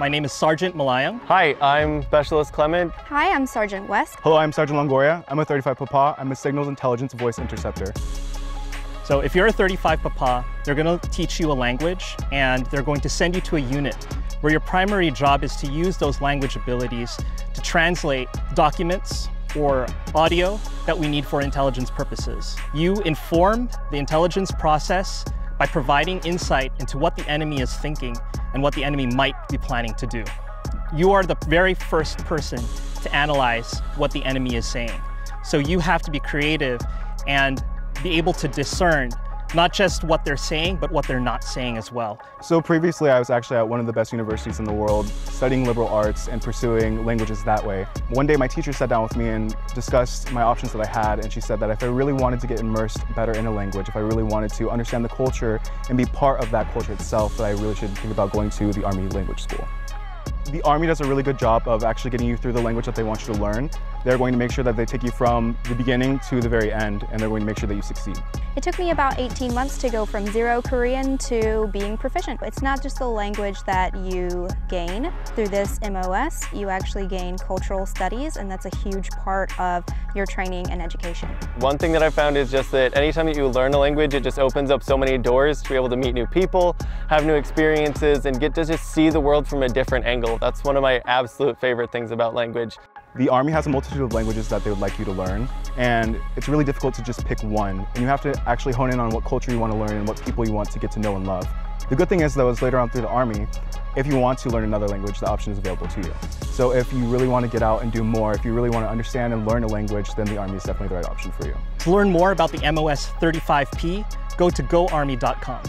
My name is Sergeant Malayam. Hi, I'm Specialist Clement. Hi, I'm Sergeant West. Hello, I'm Sergeant Longoria. I'm a 35 Papa. I'm a Signals Intelligence Voice Interceptor. So if you're a 35 Papa, they're going to teach you a language and they're going to send you to a unit where your primary job is to use those language abilities to translate documents or audio that we need for intelligence purposes. You inform the intelligence process by providing insight into what the enemy is thinking and what the enemy might be planning to do. You are the very first person to analyze what the enemy is saying. So you have to be creative and be able to discern not just what they're saying, but what they're not saying as well. So previously I was actually at one of the best universities in the world studying liberal arts and pursuing languages that way. One day my teacher sat down with me and discussed my options that I had and she said that if I really wanted to get immersed better in a language, if I really wanted to understand the culture and be part of that culture itself, that I really should think about going to the Army Language School. The Army does a really good job of actually getting you through the language that they want you to learn. They're going to make sure that they take you from the beginning to the very end, and they're going to make sure that you succeed. It took me about 18 months to go from zero Korean to being proficient. It's not just the language that you gain through this MOS, you actually gain cultural studies, and that's a huge part of your training and education. One thing that I found is just that anytime that you learn a language, it just opens up so many doors to be able to meet new people, have new experiences, and get to just see the world from a different angle. That's one of my absolute favorite things about language. The Army has a multitude of languages that they would like you to learn, and it's really difficult to just pick one. And you have to actually hone in on what culture you want to learn and what people you want to get to know and love. The good thing is though is later on through the Army, if you want to learn another language, the option is available to you. So if you really want to get out and do more, if you really want to understand and learn a language, then the Army is definitely the right option for you. To learn more about the MOS 35P, go to goarmy.com.